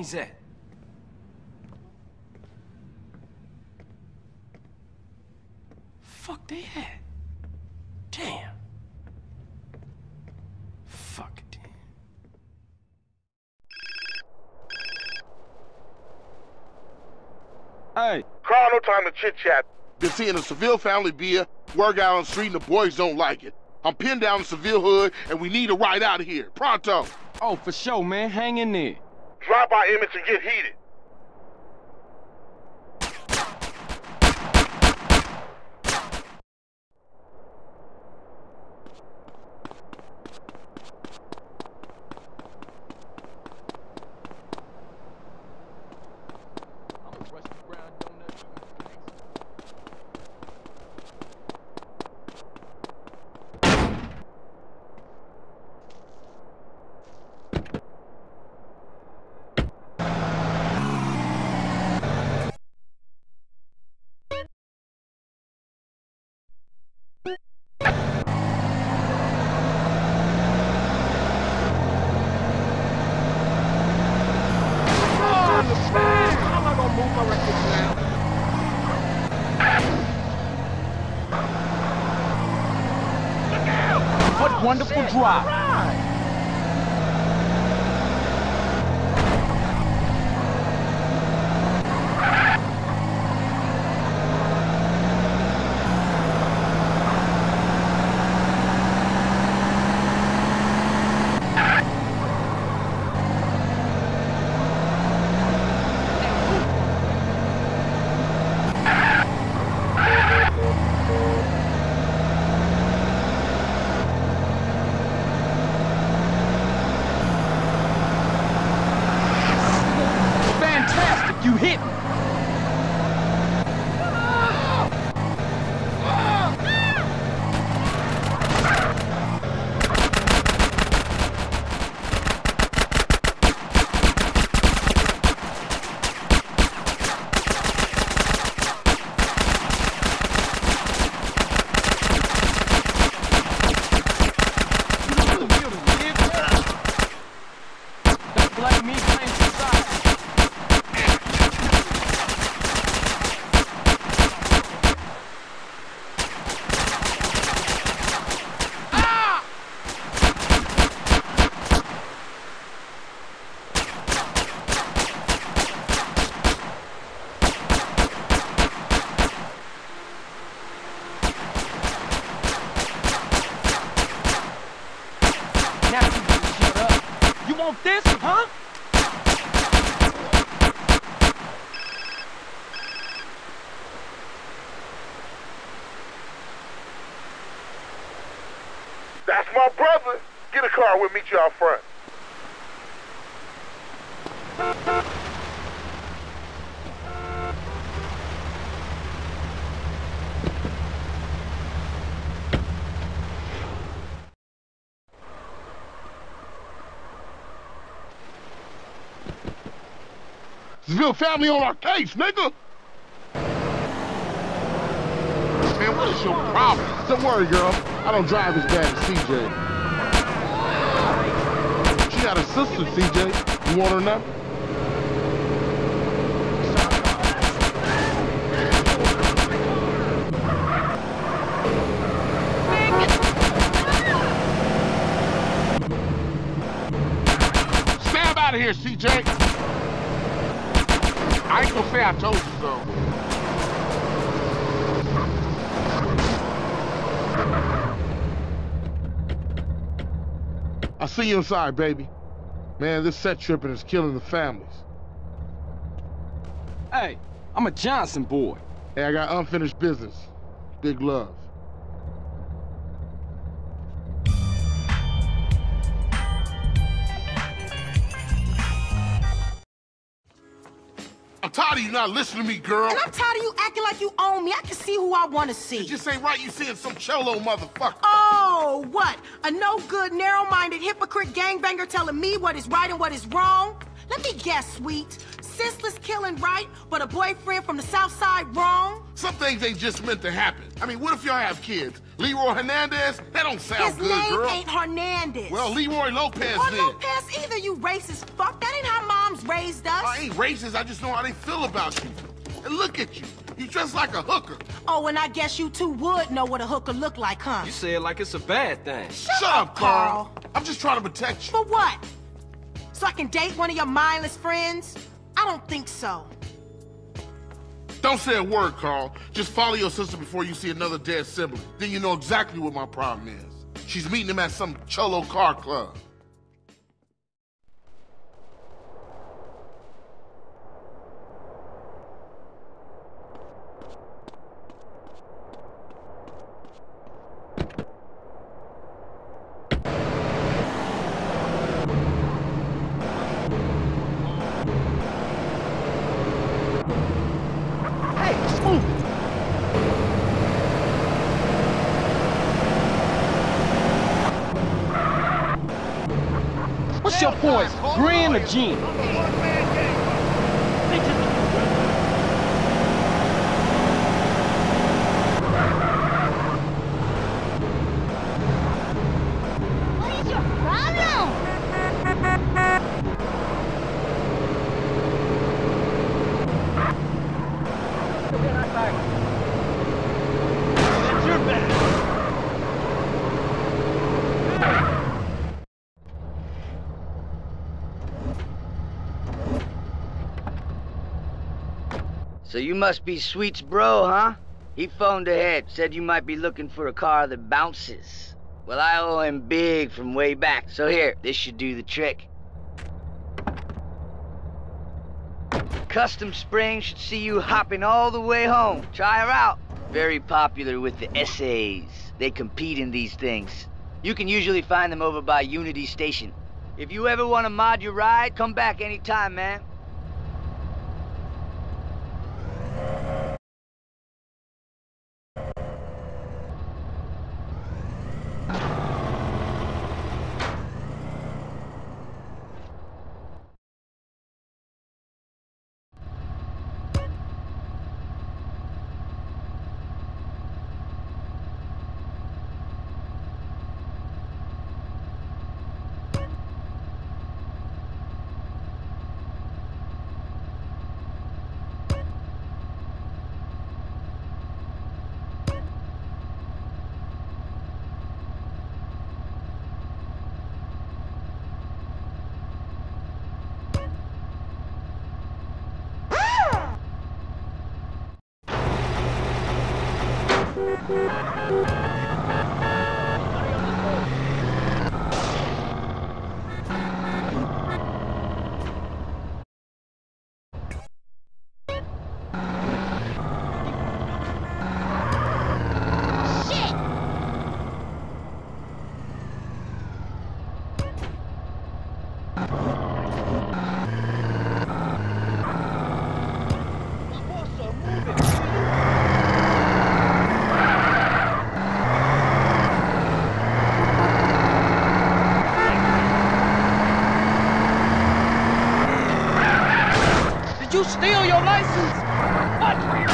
where all the homies at? Fuck they at? Damn. Fuck it, damn. Hey, Carl, no time to chit chat. Been seeing a Seville family beer, work out on the street, and the boys don't like it. I'm pinned down in Seville hood, and we need a ride out of here. Pronto. oh, for sure, man. Hang in there. Drop by image and get heated. I'm not gonna move my records now. What wonderful drive. Fantastic, you hit me. Don't blame me, blame society. Now you better shut up. You want this, huh? That's my brother. Get a car, we'll meet you out front. Seville family on our case, nigga. Man, what is your problem? Don't worry, girl. I don't drive as bad as CJ. She got a sister, CJ. You want her number? Stab out of here, CJ. I ain't gonna say I told you so. I'll see you inside, baby. Man, this set tripping is killing the families. Hey, I'm a Johnson boy. Hey, I got unfinished business. Big love. I'm tired of you not listening to me, girl. And I'm tired of you acting like you own me. I can see who I want to see. It just ain't right you seeing some cello motherfucker. Oh, what? A no good, narrow minded hypocrite gangbanger telling me what is right and what is wrong? Let me guess, sweet. Senseless killing right, but a boyfriend from the south side wrong? Some things ain't just meant to happen. I mean, what if y'all have kids? Leroy Hernandez? That don't sound His good, name ain't Hernandez. Well, Leroy Lopez or then. Lopez either, you racist fuck. That ain't how moms raised us. I ain't racist, I just know how they feel about you. And look at you. You dress like a hooker. Oh, and I guess you two would know what a hooker look like, huh? You say it like it's a bad thing. Shut, up, Carl. I'm just trying to protect you. For what? So I can date one of your mindless friends? I don't think so. Don't say a word, Carl. Just follow your sister before you see another dead sibling. Then you know exactly what my problem is. She's meeting him at some cholo car club. Points? Green or Gene? What is your problem? That's your bad. So you must be Sweet's bro, huh? He phoned ahead, said you might be looking for a car that bounces. Well, I owe him big from way back, so here, this should do the trick. Custom Spring should see you hopping all the way home. Try her out. Very popular with the essays. They compete in these things. You can usually find them over by Unity Station. If you ever want to mod your ride, come back anytime, man. Did you steal your license? Watch where you're.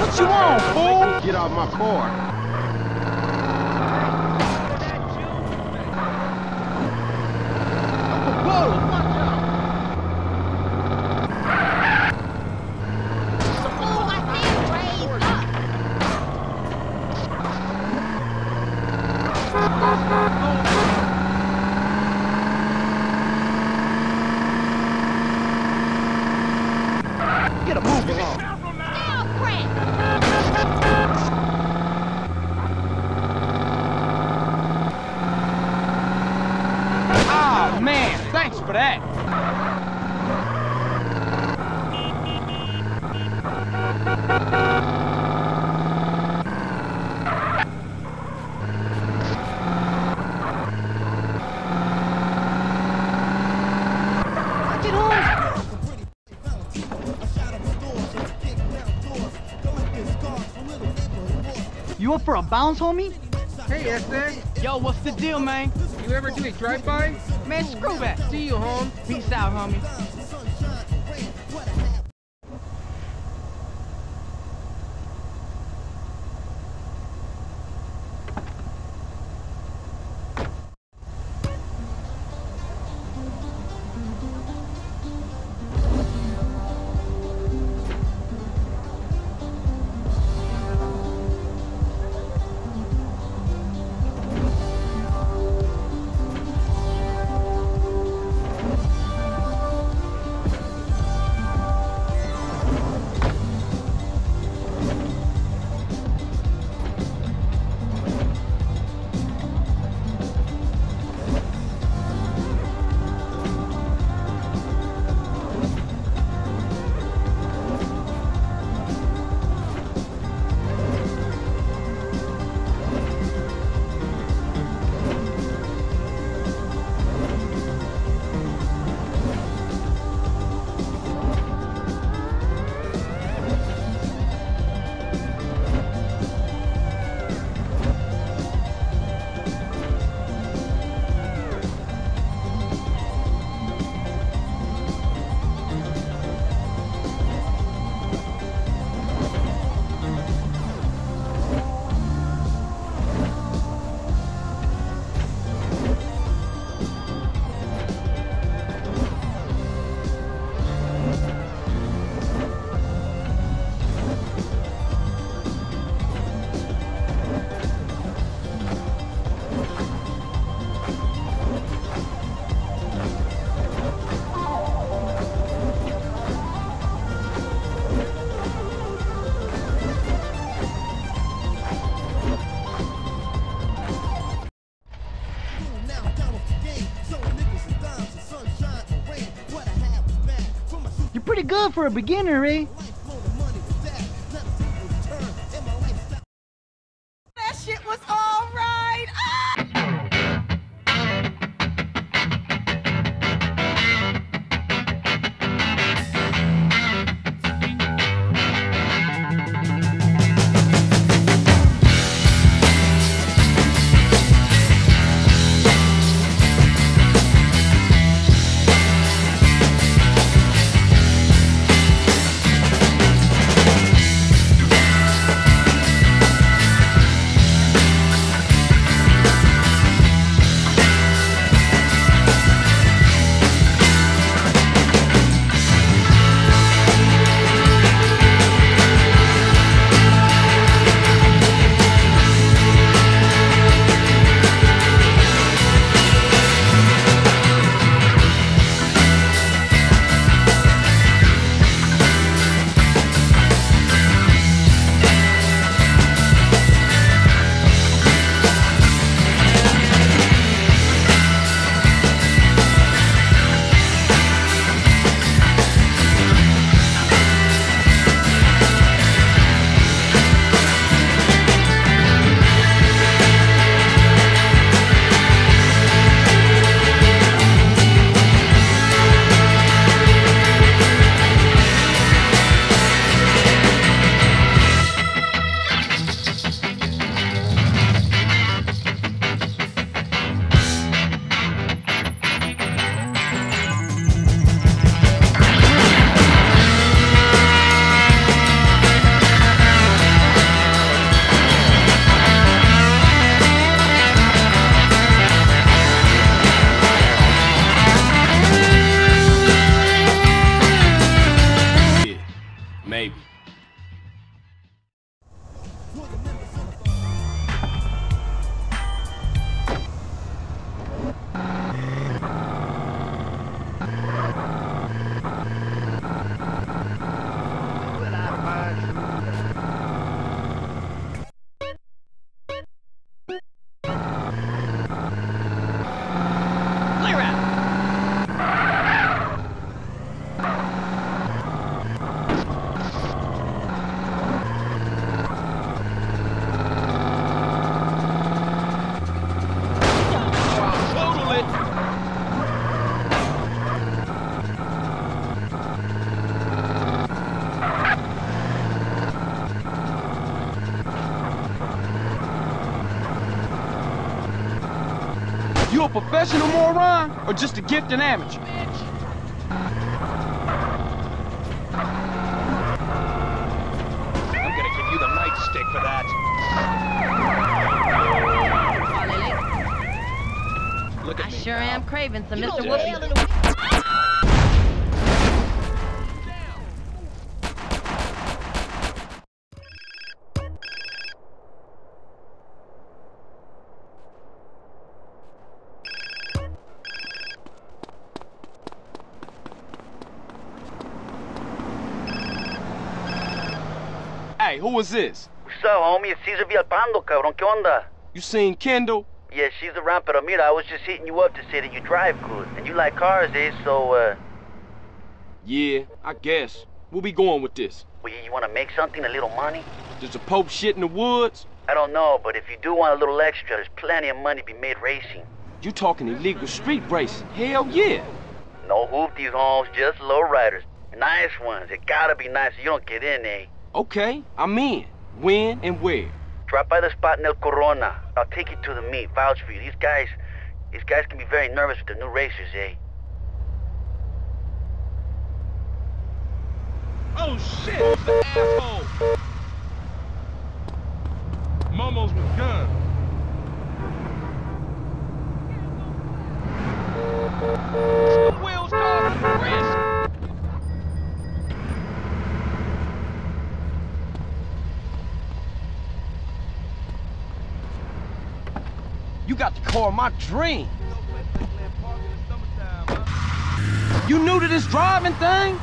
What you want, fool? Get off my car. You up for a bounce, homie? Hey, Esther. Yo, what's the deal, man? You ever do a drive-by? Man, screw that. See you, Holmes. Peace out, homie. Good for a beginner, eh? Professional moron or just a gifted amateur? I'm gonna give you the nightstick for that. Look at I me sure now. am craving some You Mr. know Whoopi. Is this? What's up, homie? It's Cesar Vialpando, cabrón. ¿Qué onda? You seen Kendl? Yeah, she's around, pero mira, I was just hitting you up to say that you drive good. And you like cars, eh? So, uh, Yeah, I guess. We'll be going with this. well, you want to make something, a little money? Does the Pope shit in the woods? I don't know, but if you do want a little extra, there's plenty of money to be made racing. You talking illegal street racing? Hell yeah. No hoopties, homes, just low riders. Nice ones. It gotta be nice so you don't get in, eh? Okay, I'm in. When and where? Drop by the spot in El Corona. I'll take you to the meet. Vouch for you. These guys, these guys can be very nervous with the new racers, eh? Oh shit! It's the asshole! Momo's with gun. The got the car of my dream. You new to this driving thing?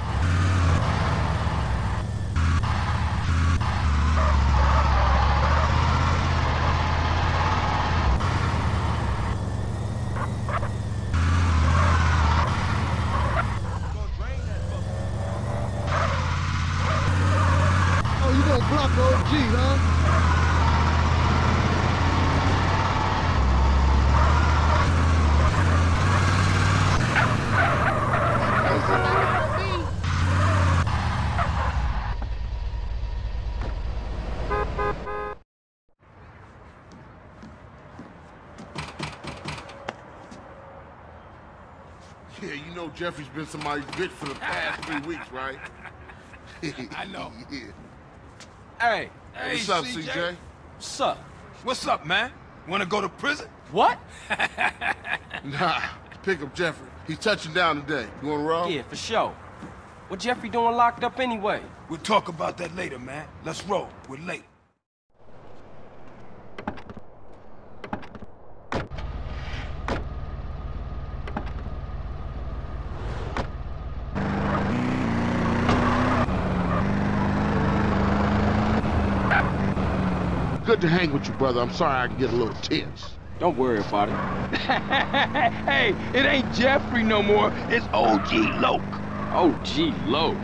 Oh, you gonna block OG, huh? Yeah, you know Jeffrey's been somebody's bitch for the past three weeks, right? I know. yeah. Hey, Hey, What's up, CJ? CJ? what's up? What's up, man? Wanna go to prison? What? Nah, pick up Jeffrey. He's touching down today. You wanna roll? Yeah, for sure. What Jeffrey doing locked up anyway? We'll talk about that later, man. Let's roll. We're late. Good to hang with you, brother. I'm sorry I can get a little tense. Don't worry about it. hey, it ain't Jeffrey no more. It's OG Loc. OG Loc.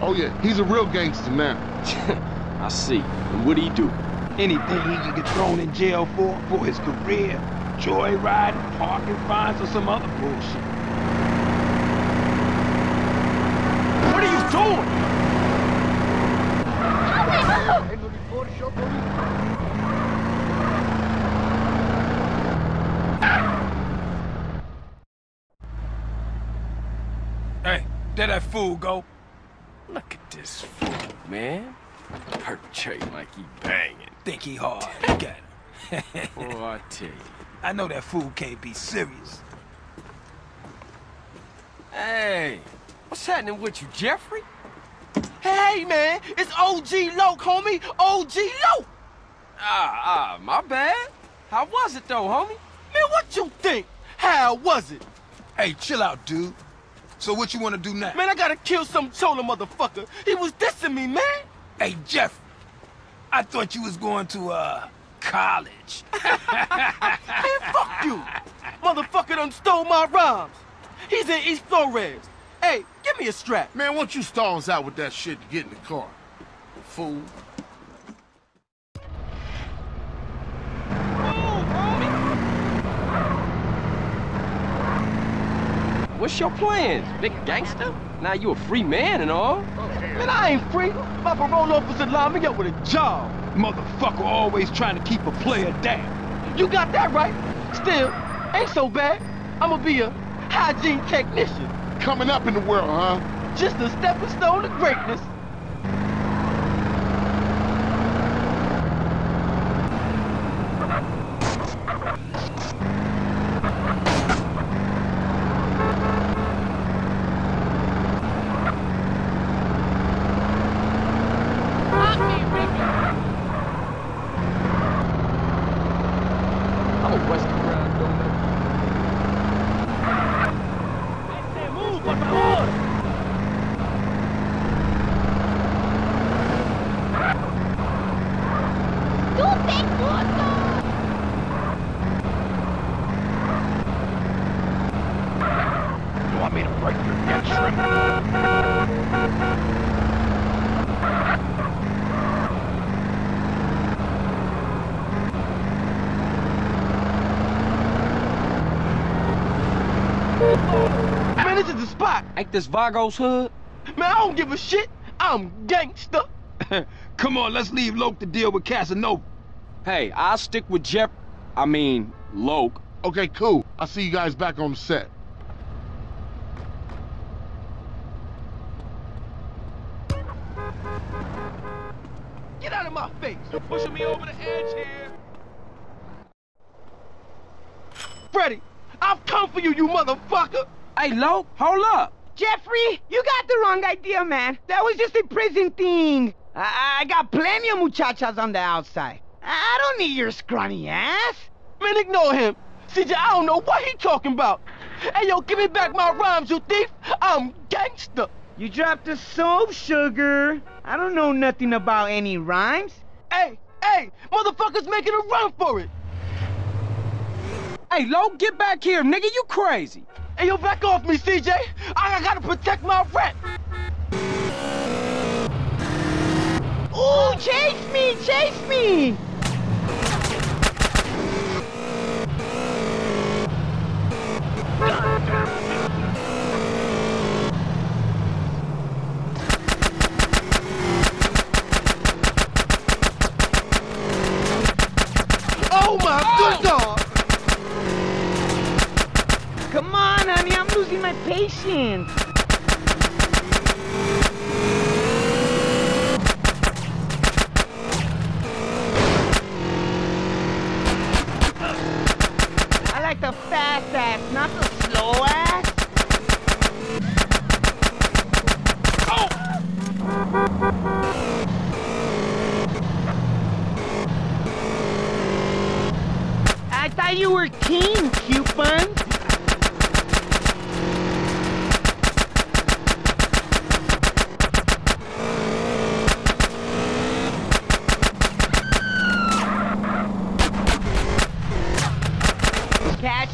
Oh yeah, he's a real gangster now. I see. And what do he do? Anything he can get thrown in jail for, for his career, joyriding, parking fines, or some other bullshit. What are you doing? Ain't no report show, police. Hey, there that fool go. Look at this fool, man. Perpetrating like he banging. Think he hard. Look at him. Boy, I tell you. I know that fool can't be serious. Hey, what's happening with you, Jeffrey? Hey, man, it's OG Loc, homie. OG Loc. Ah, ah, my bad. How was it, though, homie? Man, what you think? How was it? Hey, chill out, dude. So what you want to do now? Man, I gotta kill some chola motherfucker. He was dissing me, man. Hey, Jeff. I thought you was going to, uh, college. Man, fuck you. Motherfucker done stole my rhymes. He's in East Flores. Hey, give me a strap. Man, won't you stall us out with that shit to get in the car? Fool. What's your plans, big gangster? Now you a free man and all. Man, I ain't free. My parole officer lined me up with a job. Motherfucker always trying to keep a player down. You got that right. Still, ain't so bad. I'ma be a hygiene technician. Coming up in the world, huh? Just a stepping stone to greatness. I'm a Western ground donut. Este, move, por favor. ¡Stupid puto! You want me to break your neck, shrimp? Man, this is the spot. Ain't this Vago's hood? Man, I don't give a shit. I'm gangster. Come on, let's leave Loc to deal with Casanova. Hey, I'll stick with Jeff. I mean, Loc. Okay, cool. I'll see you guys back on the set. Get out of my face. You're pushing me over the edge here. Freddy, I've come for you, you motherfucker. Hey, Loc, hold up. Jeffrey, you got the wrong idea, man. That was just a prison thing. I, I got plenty of muchachas on the outside. I don't need your scrawny ass. Man, ignore him. CJ, I don't know what he talking about. Hey, yo, give me back my rhymes, you thief. I'm gangster. You dropped the soap, sugar. I don't know nothing about any rhymes. Hey, hey, motherfuckers making a run for it. Hey, Lo, get back here, nigga. You crazy. Hey, yo, back off me, CJ. I, gotta protect my rep. Ooh, chase me, chase me.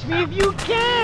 Me if you can!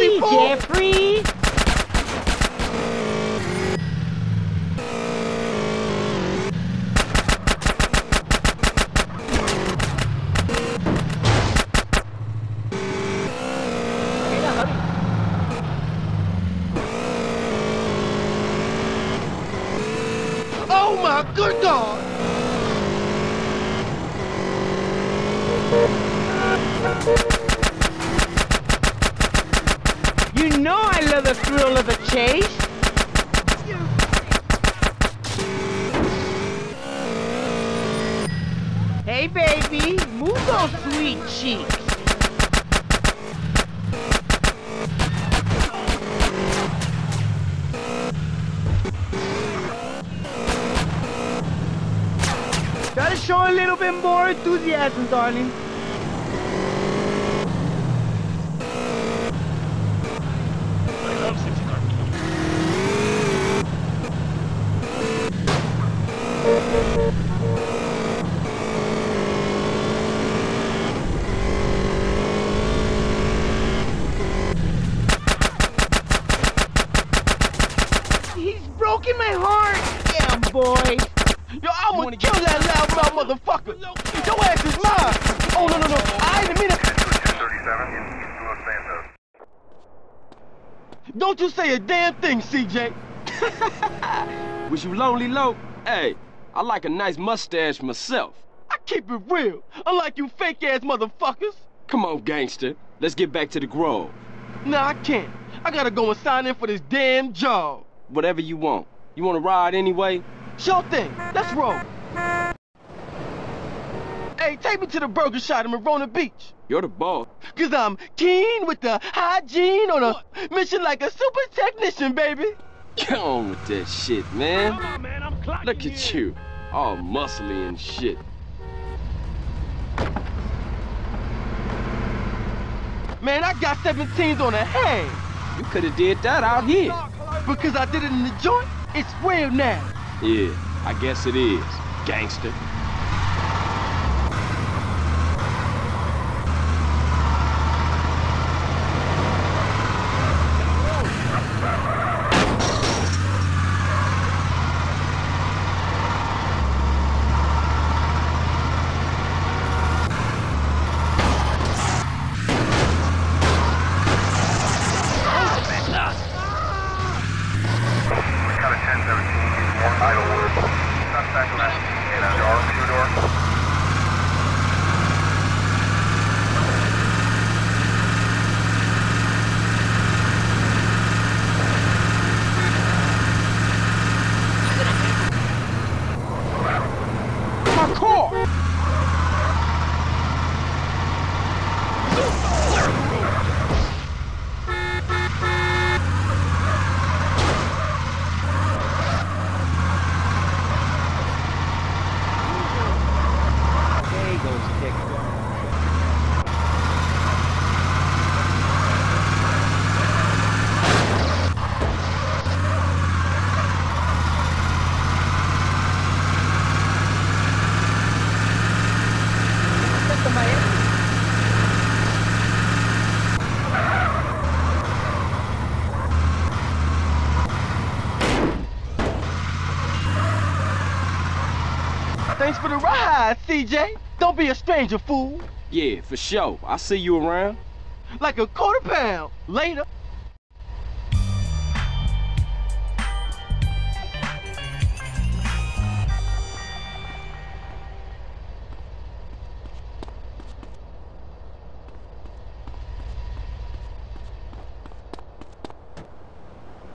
Jeffrey! A little bit more enthusiasm, darling. He's broken my heart. Get him, boy. Yo, I'm gonna kill that loudmouth motherfucker. Your ass is mine. Oh, no, no, no. I didn't mean it. Don't you say a damn thing, CJ. Was you lonely, Lo? Hey, I like a nice mustache myself. I keep it real, unlike you fake-ass motherfuckers. Come on, gangster. Let's get back to the Grove. Nah, I can't. I gotta go and sign in for this damn job. Whatever you want. You want to ride anyway? Sure thing. Let's roll. Hey, take me to the burger shop in Marona Beach. You're the boss. Cause I'm keen with the hygiene on a mission like a super technician, baby. Get on with that shit, man. Look at you. All muscly and shit. Man, I got 17s on a hang. You could have did that out here. Because I did it in the joint, it's real now. Yeah, I guess it is, gangster. My car! There goes Dexter. Thanks for the ride, CJ. Don't be a stranger, fool. Yeah, for sure. I'll see you around. Like a quarter pound. Later.